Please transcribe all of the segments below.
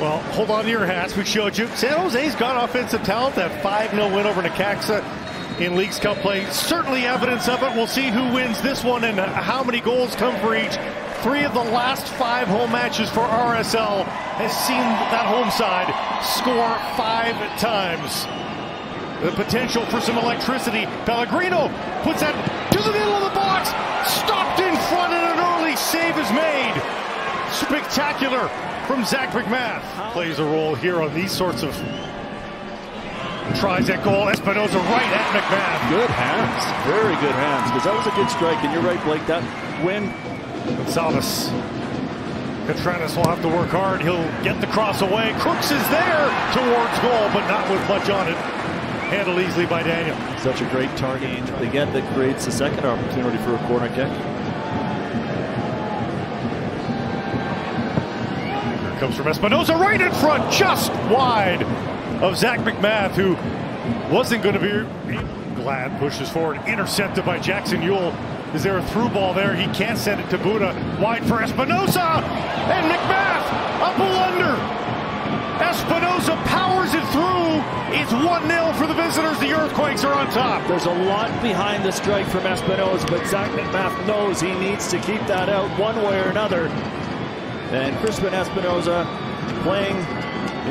Well, hold on to your hats. We showed you. San Jose's got offensive talent. That 5-0 win over Necaxa in Leagues Cup play. Certainly evidence of it. We'll see who wins this one and how many goals come for each. Three of the last five home matches for RSL has seen that home side score five times. The potential for some electricity. Pellegrino puts that to the middle of the box. Stopped in front and an early save is made. Spectacular from Zach MacMath. Plays a role here on these sorts of tries that goal. Espinoza right at MacMath. Good hands. Very good hands. Because that was a good strike. And you're right, Blake. That win. Gonzalez. Katranis will have to work hard. He'll get the cross away. Crooks is there towards goal, but not with much on it. Handled easily by Daniel. Such a great target again that creates a second opportunity for a corner kick. Comes from Espinoza right in front, just wide of Zach MacMath, who wasn't going to be. Glad pushes forward, intercepted by Jackson Yueill. Is there a through ball there? He can't send it to Bouda. Wide for Espinoza. And MacMath, a blunder. Espinoza powers it through. It's 1-0 for the visitors. The Earthquakes are on top. There's a lot behind the strike from Espinoza, but Zach MacMath knows he needs to keep that out one way or another. And Cristian Espinoza playing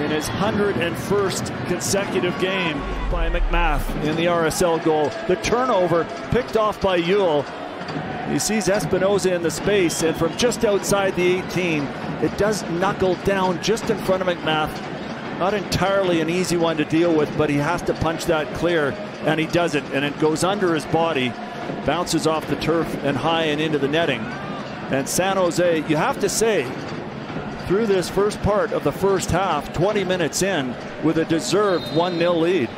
in his 101st consecutive game by MacMath in the RSL goal. The turnover picked off by Yueill. He sees Espinoza in the space, and from just outside the 18, it does knuckle down just in front of MacMath. Not entirely an easy one to deal with, but he has to punch that clear, and he does it, and it goes under his body, bounces off the turf and high and into the netting. And San Jose, you have to say, through this first part of the first half, 20 minutes in, with a deserved 1 0 lead.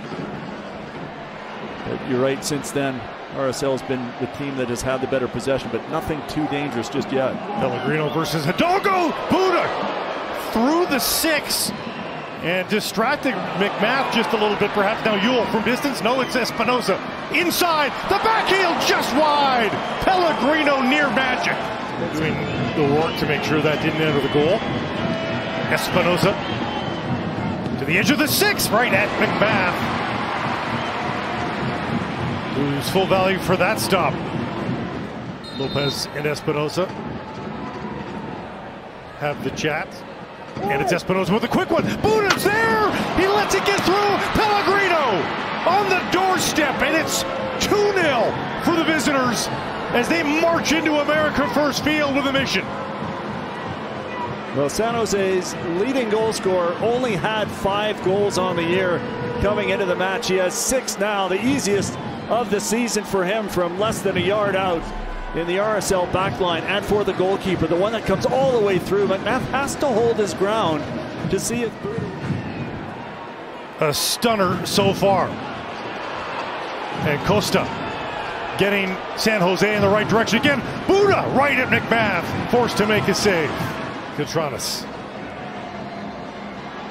But you're right, since then, RSL has been the team that has had the better possession, but nothing too dangerous just yet. Pellegrino versus Hidalgo. Bouda through the six and distracting MacMath just a little bit, perhaps. Now Yueill from distance. No, it's Espinoza. Inside. The backheel just wide. Magic. Doing the work to make sure that didn't enter the goal. Espinoza to the edge of the six, right at MacMath. Who's full value for that stop. Lopez and Espinoza have the chat. And it's Espinoza with a quick one. Bouda's there. He lets it get through. Pellegrino on the doorstep. And it's 2-0 for the visitors as they march into America First Field with a mission. Well, San Jose's leading goal scorer only had five goals on the year coming into the match. He has six now, the easiest of the season for him from less than a yard out in the RSL backline and for the goalkeeper, the one that comes all the way through. MacMath has to hold his ground to see if. A stunner so far. And Costa getting San Jose in the right direction again. Bouda right at MacMath, forced to make a save. Katranis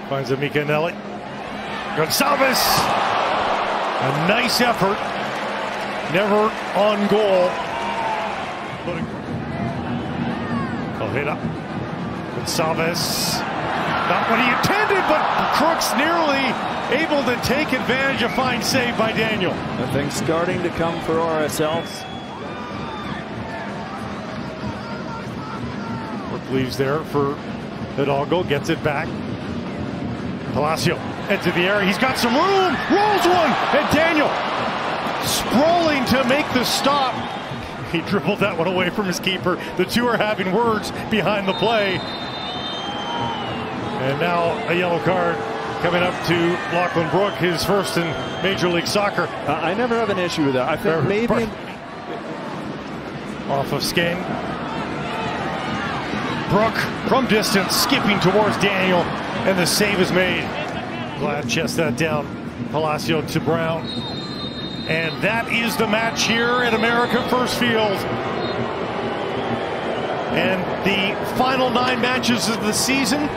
finds Eneli. Gonsalves, a nice effort, never on goal. Ojeda. Gonsalves. Not what he intended, but Crooks nearly able to take advantage of fine save by Daniel. I think starting to come for RSL. Work leaves there for Hidalgo, gets it back. Palacio into the area. He's got some room, rolls one, and Daniel sprawling to make the stop. He dribbled that one away from his keeper. The two are having words behind the play. And now a yellow card coming up to Lachlan Brook, his first in Major League Soccer. Uh, I never have an issue with that. I think maybe off of Skahan. Brook from distance, skipping towards Daniel, and the save is made. Glad chest that down. Palacio to Brown. And that is the match here at America First Field. And the final nine matches of the season